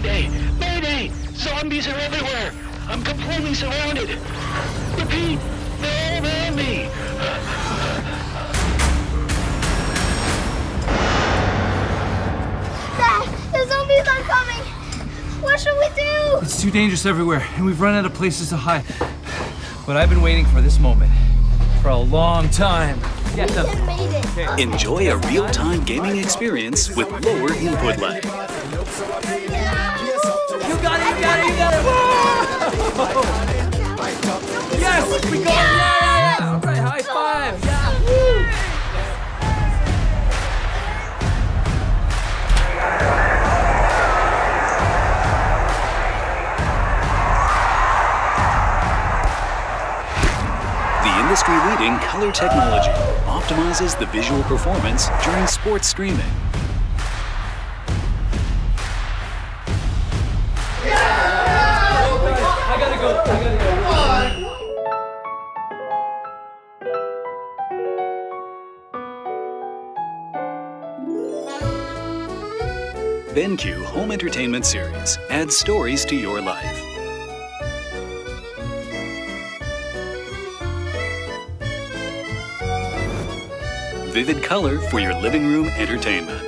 Mayday! Mayday! Zombies are everywhere! I'm completely surrounded! Repeat! They're all around me! Dad, the zombies are coming! What should we do? It's too dangerous everywhere, and we've run out of places to hide. But I've been waiting for this moment for a long time. Get them. We made it. Enjoy a real-time gaming experience with lower input lag. You got it, industry-leading color technology optimizes the visual performance during sports streaming. I gotta go, I gotta go. BenQ Home Entertainment Series adds stories to your life. Vivid color for your living room entertainment.